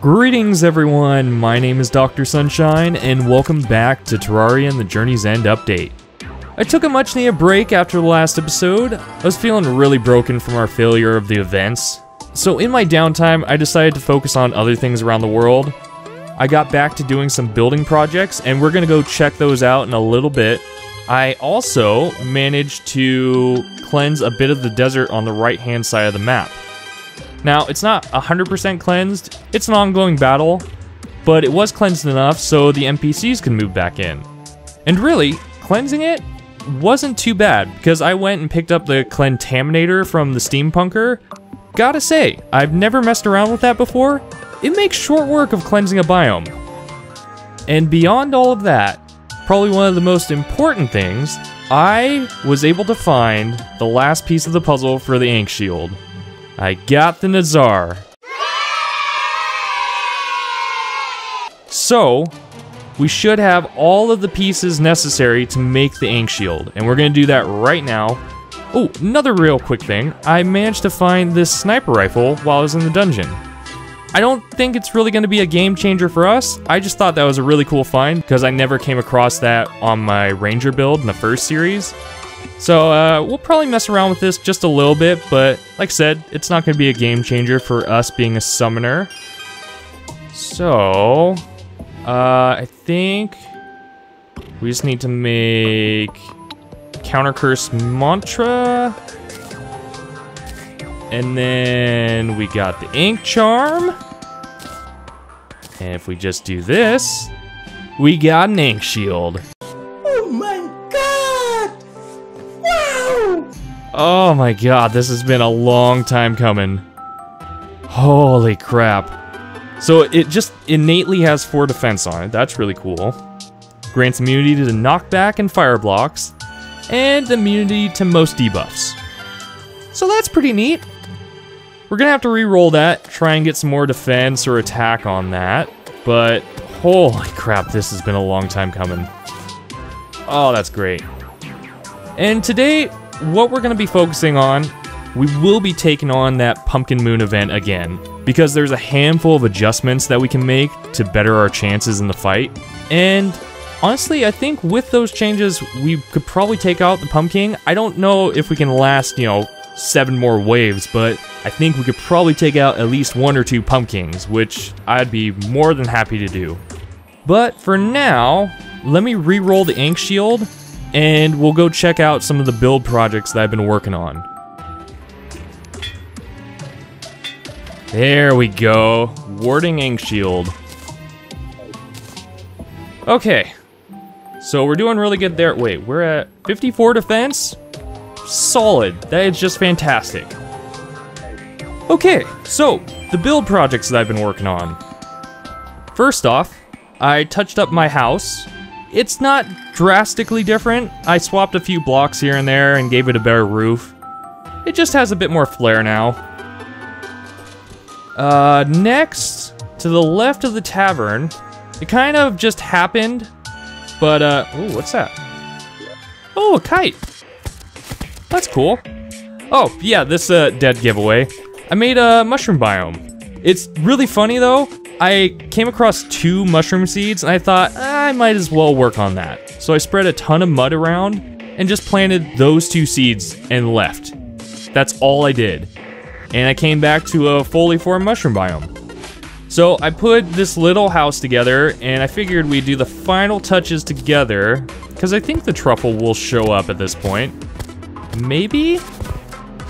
Greetings everyone, my name is Dr. Sunshine, and welcome back to Terraria and the Journey's End update. I took a much needed break after the last episode. I was feeling really broken from our failure of the events. So in my downtime, I decided to focus on other things around the world. I got back to doing some building projects, and we're gonna go check those out in a little bit. I also managed to cleanse a bit of the desert on the right hand side of the map. Now, it's not 100% cleansed, it's an ongoing battle, but it was cleansed enough so the NPCs can move back in. And really, cleansing it wasn't too bad, because I went and picked up the Clentaminator from the Steampunker. Gotta say, I've never messed around with that before. It makes short work of cleansing a biome. And beyond all of that, probably one of the most important things, I was able to find the last piece of the puzzle for the Ankh Shield. I got the Nazar. So, we should have all of the pieces necessary to make the Ankh Shield, and we're gonna do that right now. Oh, another real quick thing. I managed to find this sniper rifle while I was in the dungeon. I don't think it's really going to be a game changer for us. I just thought that was a really cool find because I never came across that on my ranger build in the first series. So uh, we'll probably mess around with this just a little bit, but like I said, it's not going to be a game changer for us being a summoner. So, uh, I think we just need to make counter curse mantra. And then we got the Ankh Charm. And if we just do this, we got an Ankh Shield. Oh my god, this has been a long time coming. Holy crap. So it just innately has 4 defense on it, that's really cool. Grants immunity to knockback and fire blocks, and immunity to most debuffs. So that's pretty neat. We're gonna have to re-roll that, try and get some more defense or attack on that, but holy crap, this has been a long time coming. Oh, that's great. And today, what we're going to be focusing on, we will be taking on that Pumpkin Moon event again, because there's a handful of adjustments that we can make to better our chances in the fight. And honestly, I think with those changes, we could probably take out the Pumpking. I don't know if we can last, you know, seven more waves, but I think we could probably take out at least one or two Pumpkings, which I'd be more than happy to do. But for now, let me re-roll the Ankh Shield and we'll go check out some of the build projects that I've been working on. There we go. Warding Ankh Shield. Okay. So we're doing really good there. Wait, we're at 54 defense? Solid. That is just fantastic. Okay, so the build projects that I've been working on. First off, I touched up my house it's not drastically different. I swapped a few blocks here and there and gave it a better roof. It just has a bit more flair now. Uh, next, to the left of the tavern, it kind of just happened, but, uh, oh, what's that? Oh, a kite. That's cool. Oh, yeah, this, uh, dead giveaway. I made a mushroom biome. It's really funny, though. I came across two mushroom seeds and I thought, ah, I might as well work on that. So I spread a ton of mud around and just planted those two seeds and left. That's all I did. And I came back to a fully formed mushroom biome. So I put this little house together and I figured we'd do the final touches together because I think the truffle will show up at this point. Maybe?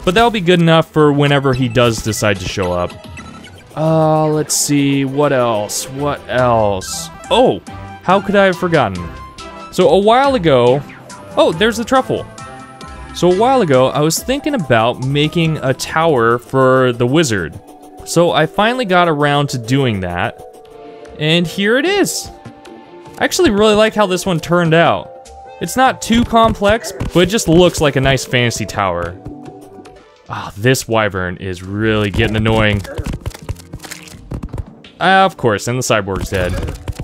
But that'll be good enough for whenever he does decide to show up. Uh, let's see, what else? What else? Oh, how could I have forgotten? So a while ago, oh, there's the truffle. So a while ago, I was thinking about making a tower for the wizard. So I finally got around to doing that. And here it is. I actually really like how this one turned out. It's not too complex, but it just looks like a nice fantasy tower. Ah, oh, this wyvern is really getting annoying. Uh, of course, and the cyborg's dead.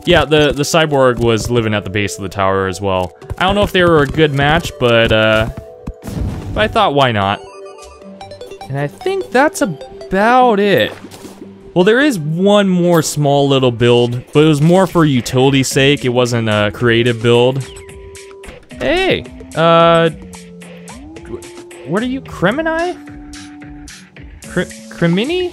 Yeah, the, the cyborg was living at the base of the tower as well. I don't know if they were a good match, but, uh, but I thought why not. And I think that's about it. Well, there is one more small little build, but it was more for utility sake. It wasn't a creative build. Hey, uh, what are you, Crimini? Cr Crimini?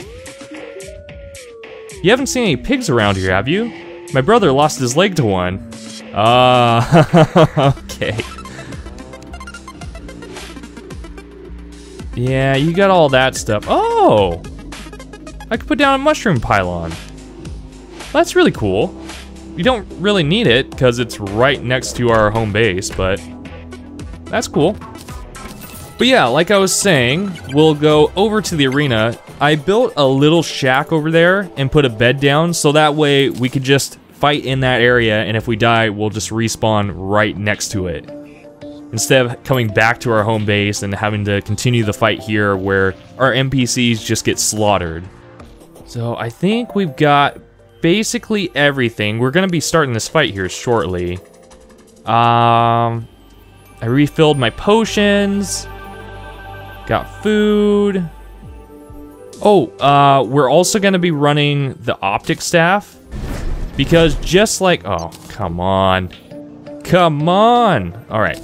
You haven't seen any pigs around here, have you? My brother lost his leg to one. Ah, uh, okay. Yeah, you got all that stuff. Oh! I could put down a mushroom pylon. That's really cool. You don't really need it because it's right next to our home base, but that's cool. But yeah, like I was saying, we'll go over to the arena. I built a little shack over there and put a bed down so that way we could just fight in that area and if we die, we'll just respawn right next to it instead of coming back to our home base and having to continue the fight here where our NPCs just get slaughtered. So I think we've got basically everything. We're gonna be starting this fight here shortly. Um, I refilled my potions. Got food. Oh, uh, we're also gonna be running the optic staff because just like, oh, come on. Come on. All right.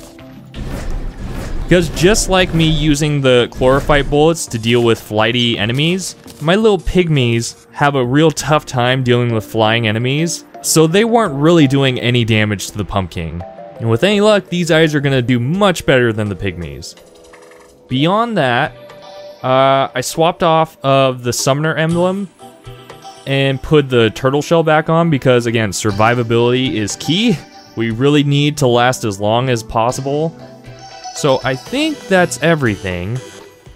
Because just like me using the chlorophyte bullets to deal with flighty enemies, my little pygmies have a real tough time dealing with flying enemies, so they weren't really doing any damage to the Pumpking. And with any luck, these eyes are gonna do much better than the pygmies. Beyond that, uh, I swapped off of the summoner emblem and put the turtle shell back on because again, survivability is key. We really need to last as long as possible so I think that's everything.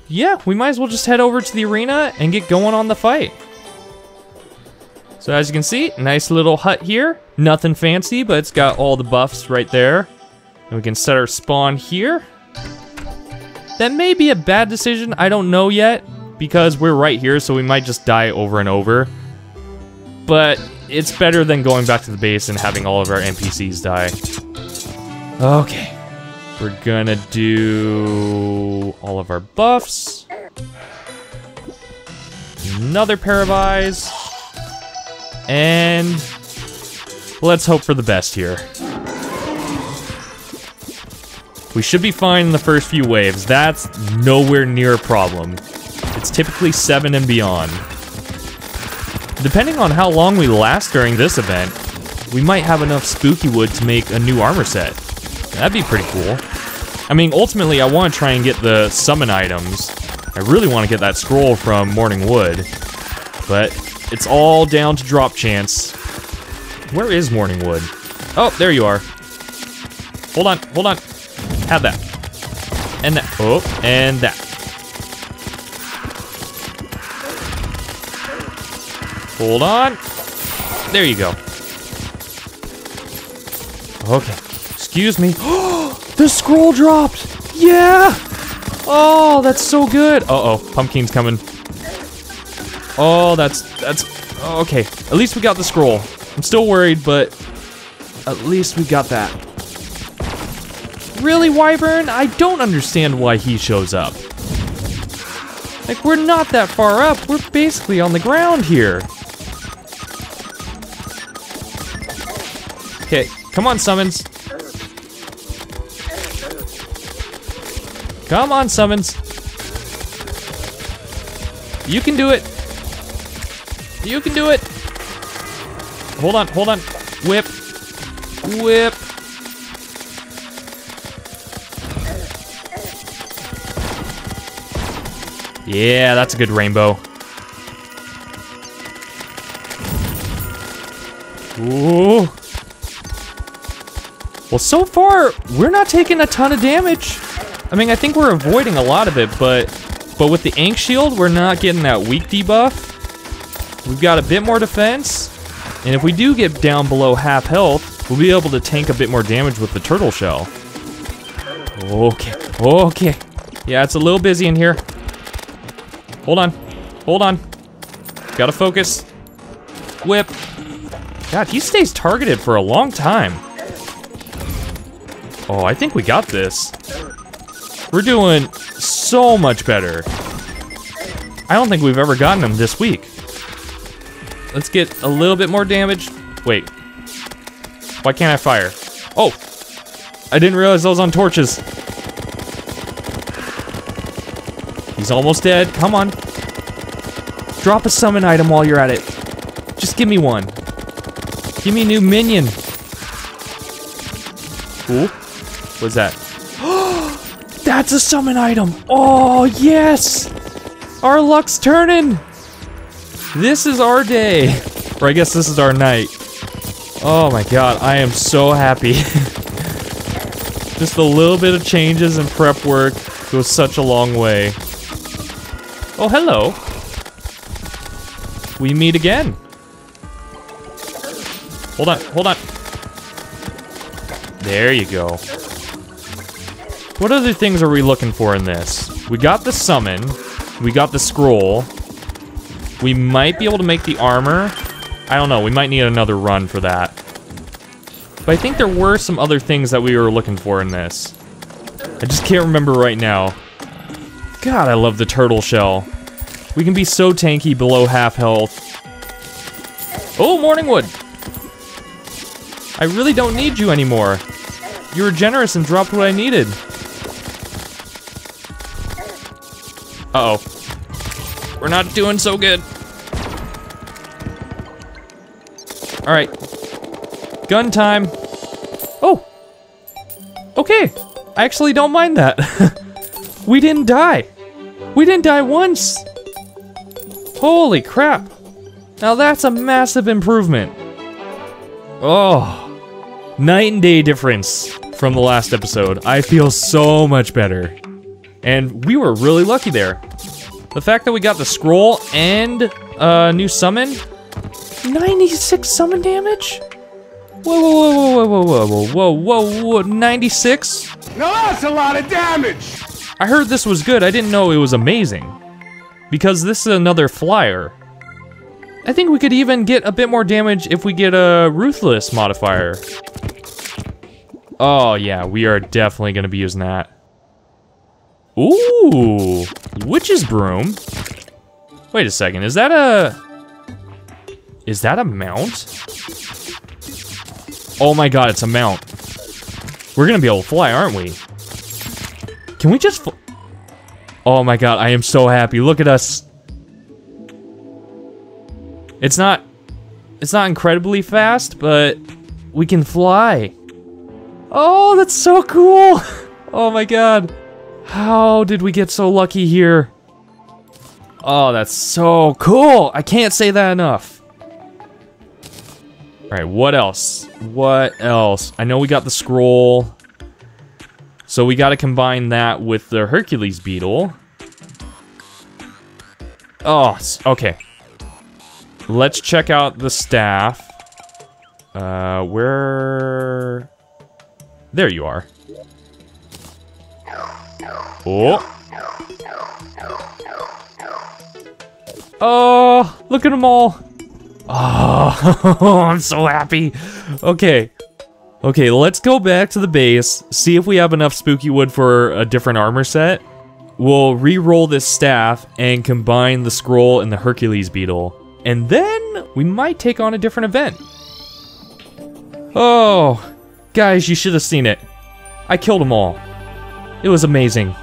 Yeah, we might as well just head over to the arena and get going on the fight. So as you can see, nice little hut here. Nothing fancy, but it's got all the buffs right there. And we can set our spawn here. That may be a bad decision, I don't know yet, because we're right here, so we might just die over and over. But it's better than going back to the base and having all of our NPCs die. Okay. We're gonna do all of our buffs. Another pair of eyes. And let's hope for the best here. We should be fine in the first few waves. That's nowhere near a problem. It's typically 7 and beyond. Depending on how long we last during this event, we might have enough spooky wood to make a new armor set. That'd be pretty cool. I mean, ultimately, I want to try and get the summon items. I really want to get that scroll from Mourning Wood. But it's all down to drop chance. Where is Mourning Wood? Oh, there you are. Hold on, hold on. Have that. And that. Oh, and that. Hold on. There you go. Okay. Excuse me. the scroll dropped! Yeah! Oh, that's so good. Uh-oh, pumpkin's coming. Oh, that's, that's, okay. At least we got the scroll. I'm still worried, but at least we got that. Really, Wyvern? I don't understand why he shows up. Like, we're not that far up. We're basically on the ground here. Okay, come on, summons. Come on, summons. You can do it. You can do it. Hold on, hold on. Whip. Whip. Yeah, that's a good rainbow. Ooh. Well, so far, we're not taking a ton of damage. I mean, I think we're avoiding a lot of it, but but with the Ankh Shield, we're not getting that weak debuff. We've got a bit more defense, and if we do get down below half health, we'll be able to tank a bit more damage with the Turtle Shell. Okay, okay. Yeah, it's a little busy in here. Hold on, hold on. Gotta focus. Whip. God, he stays targeted for a long time. Oh, I think we got this. We're doing so much better. I don't think we've ever gotten him this week. let's get a little bit more damage. Wait. Why can't I fire? Oh! I didn't realize I was on torches. He's almost dead. Come on. Drop a summon item while you're at it. Just give me one. Give me a new minion. Ooh. What's that? That's a summon item. Oh, yes. Our luck's turning. This is our day. Or I guess this is our night. Oh my god, I am so happy. Just a little bit of changes and prep work goes such a long way. Oh, hello. We meet again. Hold on, hold on. There you go. What other things are we looking for in this? We got the summon. We got the scroll. We might be able to make the armor. I don't know, we might need another run for that. But I think there were some other things that we were looking for in this. I just can't remember right now. God, I love the turtle shell. We can be so tanky below half health. Oh, Mourning Wood! I really don't need you anymore. You were generous and dropped what I needed. Uh oh We're not doing so good. All right. Gun time. Oh. Okay. I actually don't mind that. we didn't die. We didn't die once. Holy crap. Now that's a massive improvement. Oh. Night and day difference from the last episode. I feel so much better. And we were really lucky there. The fact that we got the scroll and a uh, new summon. 96 summon damage? Whoa, whoa, whoa, whoa, whoa, whoa, whoa, whoa, whoa, 96? Now that's a lot of damage! I heard this was good, I didn't know it was amazing. Because this is another flyer. I think we could even get a bit more damage if we get a Ruthless modifier. Oh yeah, we are definitely gonna be using that. Ooh, witch's broom. Wait a second, is that a... Is that a mount? Oh my god, it's a mount. We're gonna be able to fly, aren't we? Can we just Oh my god, I am so happy. Look at us. It's not... It's not incredibly fast, but we can fly. Oh, that's so cool! Oh my god. How did we get so lucky here? Oh, that's so cool. I can't say that enough. All right, what else? What else? I know we got the scroll. So we got to combine that with the Hercules beetle. Oh, okay. Let's check out the staff. Uh, where... There you are. Oh. Oh, look at them all. Oh, I'm so happy. Okay. Okay, let's go back to the base, see if we have enough spooky wood for a different armor set. We'll re-roll this staff and combine the scroll and the Hercules beetle. And then we might take on a different event. Oh, guys, you should have seen it. I killed them all. It was amazing.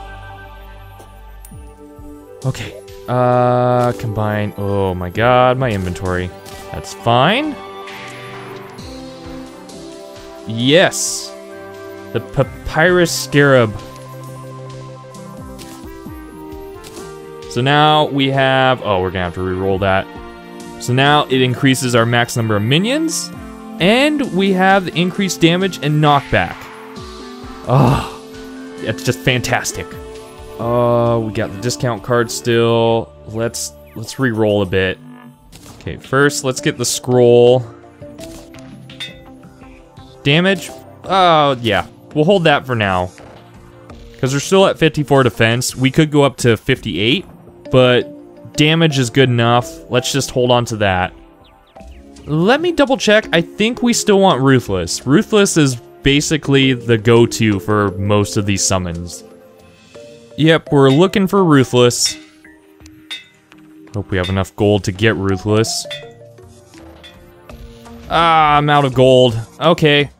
Okay. Uh, combine. Oh my god, my inventory. That's fine. Yes. The Papyrus Scarab. So now we have, oh, we're gonna have to re-roll that. So now it increases our max number of minions, and we have the increased damage and knockback. Oh, that's just fantastic. Uh, we got the discount card still. Let's let's re-roll a bit. Okay, first let's get the scroll. Damage? Oh, yeah. We'll hold that for now. Because we're still at 54 defense. We could go up to 58, but damage is good enough. Let's just hold on to that. Let me double check. I think we still want Ruthless. Ruthless is basically the go-to for most of these summons. Yep, we're looking for Ruthless. Hope we have enough gold to get Ruthless. Ah, I'm out of gold. Okay.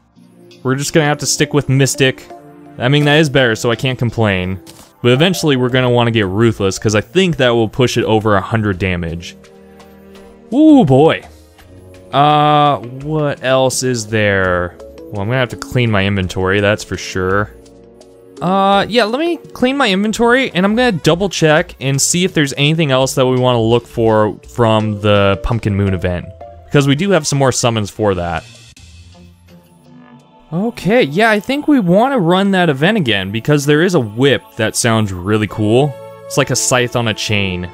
We're just gonna have to stick with Mystic. I mean, that is better, so I can't complain. But eventually we're gonna wanna get Ruthless, because I think that will push it over 100 damage. Ooh, boy. Uh, what else is there? Well, I'm gonna have to clean my inventory, that's for sure. Uh, yeah, let me clean my inventory, and I'm gonna double check and see if there's anything else that we wanna look for from the Pumpkin Moon event. Because we do have some more summons for that. Okay, yeah, I think we want to run that event again because there is a whip that sounds really cool. It's like a scythe on a chain.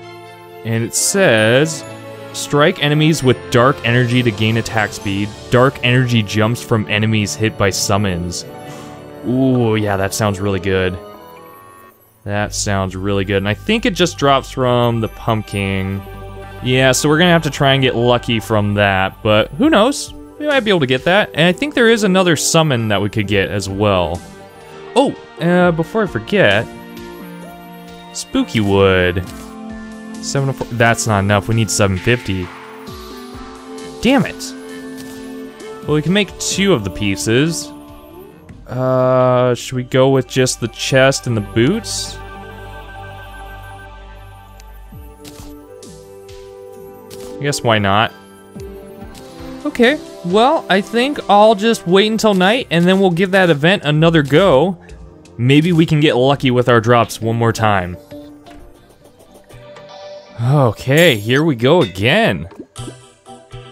And it says, strike enemies with dark energy to gain attack speed. Dark energy jumps from enemies hit by summons. Ooh, yeah, that sounds really good. That sounds really good. And I think it just drops from the Pumpking. Yeah, so we're gonna have to try and get lucky from that, but who knows? We might be able to get that. And I think there is another summon that we could get as well. Oh, uh, before I forget, Spooky Wood. 704, that's not enough, we need 750. Damn it. Well, we can make two of the pieces. Uh, should we go with just the chest and the boots? I guess why not? Okay, well, I think I'll just wait until night and then we'll give that event another go. Maybe we can get lucky with our drops one more time. Okay, here we go again.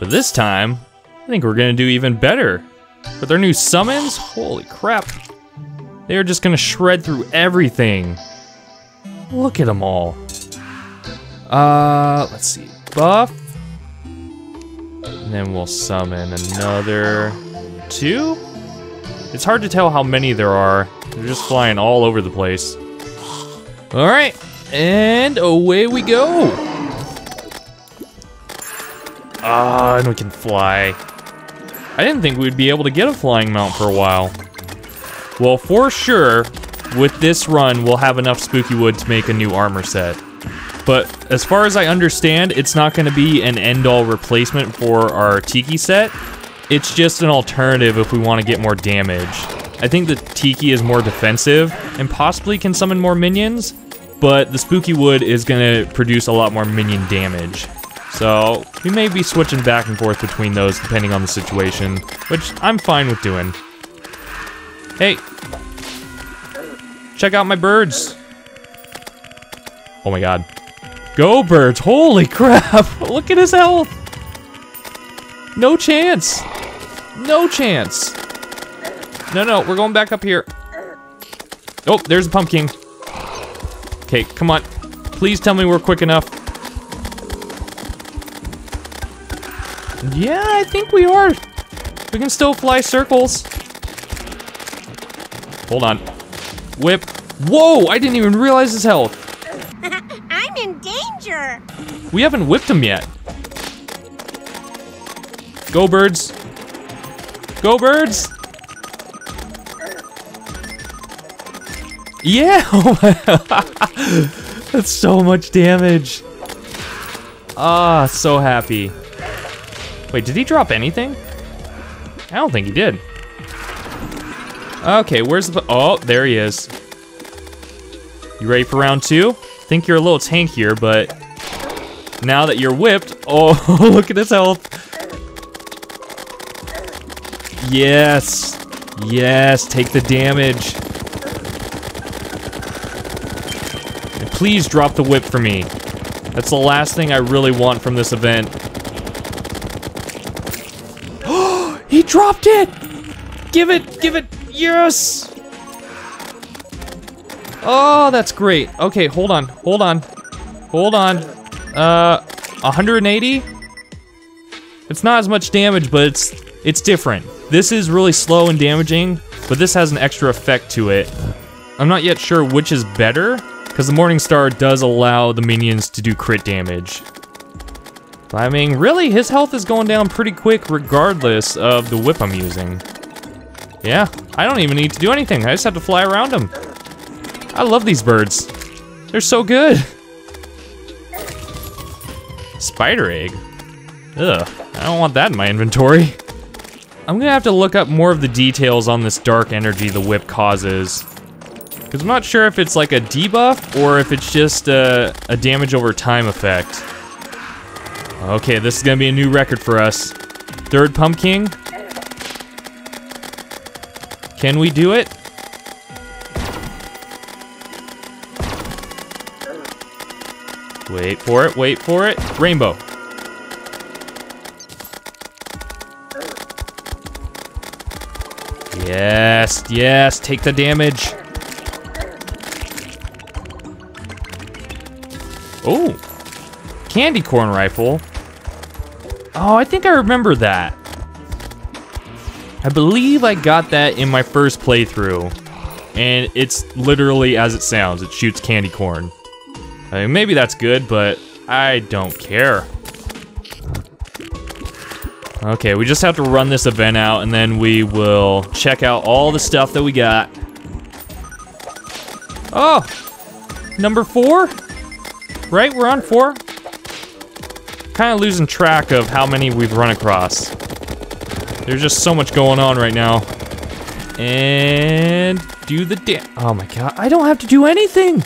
But this time, I think we're gonna do even better. With our new summons, holy crap. They are just gonna shred through everything. Look at them all. Uh, let's see, buff. And then we'll summon another two? It's hard to tell how many there are. They're just flying all over the place. All right, and away we go. Ah, and we can fly. I didn't think we'd be able to get a flying mount for a while. Well, for sure, with this run, we'll have enough spooky wood to make a new armor set. But as far as I understand, it's not going to be an end-all replacement for our Tiki set. It's just an alternative if we want to get more damage. I think the Tiki is more defensive and possibly can summon more minions, but the Spooky Wood is going to produce a lot more minion damage. So we may be switching back and forth between those depending on the situation, which I'm fine with doing. Hey, check out my birds. Oh my god. Go birds, holy crap, look at his health. No chance, no chance. No, no, we're going back up here. Oh, there's a pumpkin. Okay, come on. Please tell me we're quick enough. Yeah, I think we are. We can still fly circles. Hold on. Whip. Whoa, I didn't even realize his health. We haven't whipped him yet. Go, birds. Go, birds. Yeah! That's so much damage. Ah, so happy. Wait, did he drop anything? I don't think he did. Okay, where's the... Oh, there he is. You ready for round two? I Think you're a little tankier, but now that you're whipped, oh, look at his health. Yes, yes, take the damage. And please drop the whip for me. That's the last thing I really want from this event. Oh he dropped it! Give it, give it, yes! Oh, that's great. Okay, hold on, hold on, hold on. Uh, 180? It's not as much damage, but it's it's different. This is really slow and damaging, but this has an extra effect to it. I'm not yet sure which is better, because the Morning Star does allow the minions to do crit damage. I mean, really, his health is going down pretty quick regardless of the whip I'm using. Yeah, I don't even need to do anything. I just have to fly around him. I love these birds. They're so good. Spider egg. Ugh, I don't want that in my inventory. I'm gonna have to look up more of the details on this dark energy the whip causes. Because I'm not sure if it's like a debuff or if it's just a, a damage over time effect. Okay, this is gonna be a new record for us. Third pumpkin. Can we do it? Wait for it, wait for it. Rainbow. Yes, yes, take the damage. Oh, candy corn rifle. Oh, I think I remember that. I believe I got that in my first playthrough. And it's literally as it sounds, it shoots candy corn. I mean, maybe that's good, but I don't care. Okay, we just have to run this event out and then we will check out all the stuff that we got. Oh, number four? Right, we're on four? Kind of losing track of how many we've run across. There's just so much going on right now. And do the damn, oh my God, I don't have to do anything.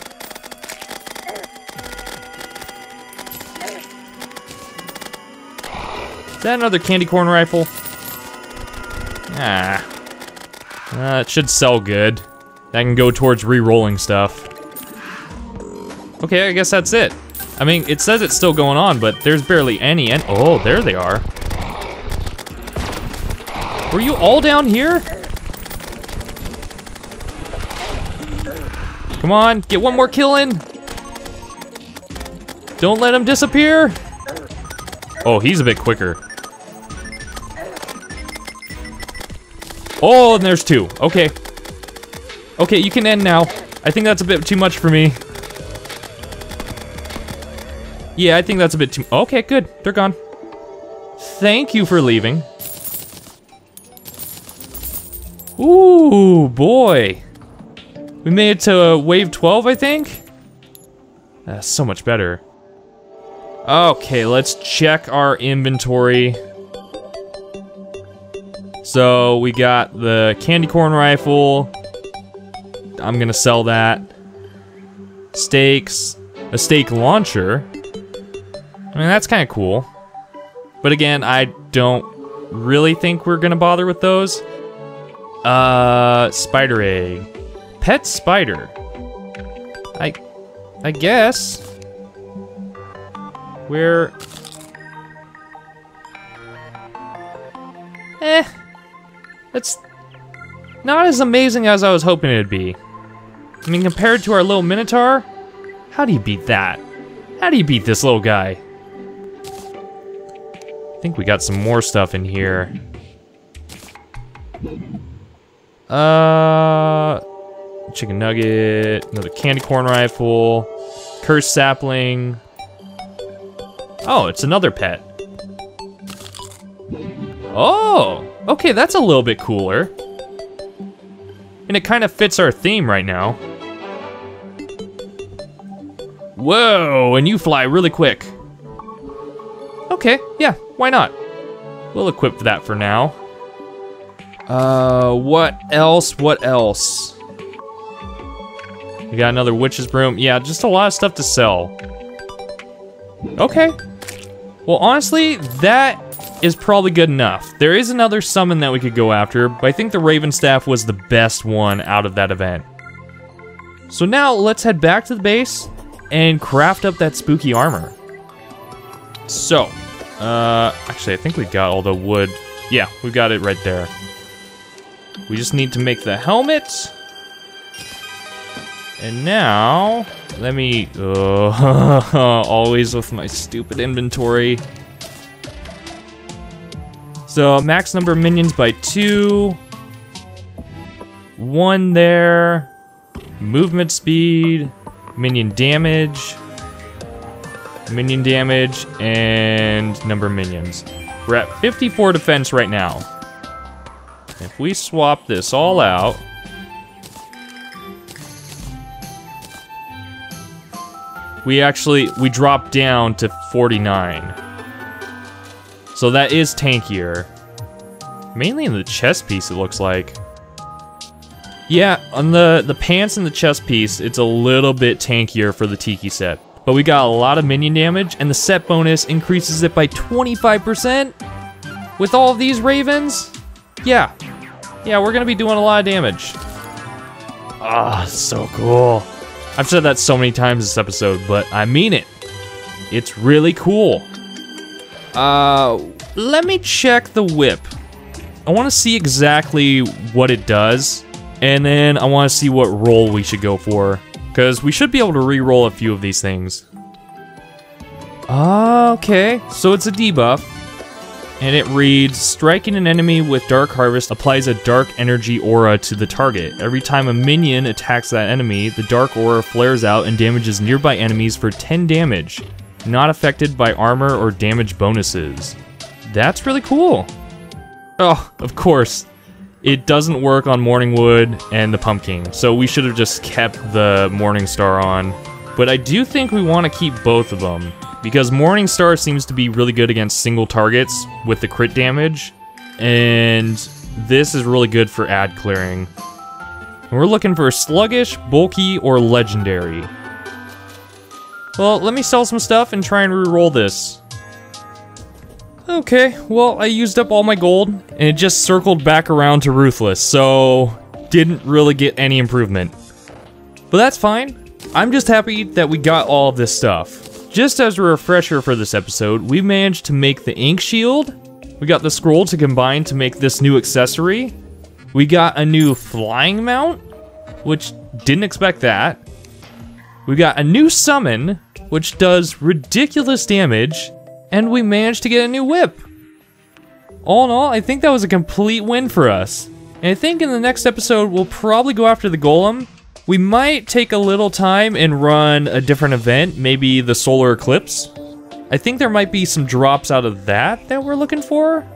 That another candy corn rifle? Ah. Uh, it should sell good. That can go towards re-rolling stuff. Okay, I guess that's it. I mean, it says it's still going on, but there's barely any and- Oh, there they are. Were you all down here? Come on, get one more kill in. Don't let him disappear. Oh, he's a bit quicker. Oh, and there's two. Okay. Okay, you can end now. I think that's a bit too much for me. Yeah, I think that's a bit too- Okay, good. They're gone. Thank you for leaving. Ooh, boy. We made it to uh, wave 12, I think? That's so much better. Okay, let's check our inventory. So we got the candy corn rifle. I'm gonna sell that. Stakes. A stake launcher. I mean, that's kind of cool. But again, I don't really think we're gonna bother with those. Uh, spider egg. Pet spider. I, I guess. Where? That's not as amazing as I was hoping it'd be. I mean, compared to our little Minotaur, how do you beat that? How do you beat this little guy? I think we got some more stuff in here. Uh, chicken nugget, another candy corn rifle, cursed sapling. Oh, it's another pet. Oh, okay, that's a little bit cooler. And it kind of fits our theme right now. Whoa, and you fly really quick. Okay, yeah, why not? We'll equip that for now. Uh, what else? What else? We got another witch's broom. Yeah, just a lot of stuff to sell. Okay. Well, honestly, that is probably good enough. There is another summon that we could go after, but I think the Raven Staff was the best one out of that event. So now let's head back to the base and craft up that spooky armor. So, uh, actually, I think we got all the wood. Yeah, we got it right there. We just need to make the helmet. And now, let me, uh, always with my stupid inventory. So max number of minions by two. One there. Movement speed. Minion damage. Minion damage and number of minions. We're at 54 defense right now. If we swap this all out, we actually, we drop down to 49. So that is tankier. Mainly in the chest piece, it looks like. Yeah, on the, the pants and the chest piece, it's a little bit tankier for the Tiki set. But we got a lot of minion damage, and the set bonus increases it by 25%. With all these ravens, yeah. Yeah, we're gonna be doing a lot of damage. Ah, so cool. I've said that so many times this episode, but I mean it. It's really cool. Uh, let me check the whip. I want to see exactly what it does, and then I want to see what roll we should go for, because we should be able to re-roll a few of these things. Okay, so it's a debuff, and it reads, striking an enemy with Dark Harvest applies a dark energy aura to the target. Every time a minion attacks that enemy, the dark aura flares out and damages nearby enemies for 10 damage, not affected by armor or damage bonuses. That's really cool. Oh, of course. It doesn't work on Mourning Wood and the Pumpking, so we should have just kept the Morningstar on. But I do think we want to keep both of them, because Morningstar seems to be really good against single targets with the crit damage, and this is really good for ad clearing. And we're looking for sluggish, bulky, or legendary. Well, let me sell some stuff and try and re-roll this. Okay, well, I used up all my gold, and it just circled back around to Ruthless, so didn't really get any improvement. But that's fine. I'm just happy that we got all of this stuff. Just as a refresher for this episode, we managed to make the Ankh Shield. We got the scroll to combine to make this new accessory. We got a new flying mount, which didn't expect that. We got a new summon, which does ridiculous damage, and we managed to get a new whip. All in all, I think that was a complete win for us. And I think in the next episode, we'll probably go after the golem. We might take a little time and run a different event, maybe the solar eclipse. I think there might be some drops out of that that we're looking for.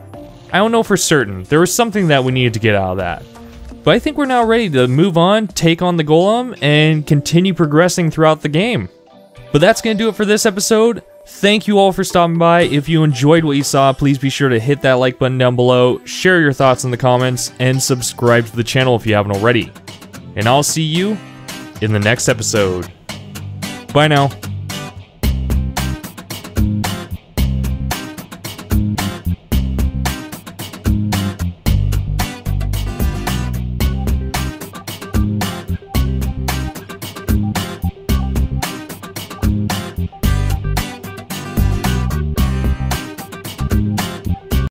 I don't know for certain. There was something that we needed to get out of that. But I think we're now ready to move on, take on the golem, and continue progressing throughout the game. But that's going to do it for this episode. Thank you all for stopping by. If you enjoyed what you saw, please be sure to hit that like button down below, share your thoughts in the comments, and subscribe to the channel if you haven't already. And I'll see you in the next episode. Bye now.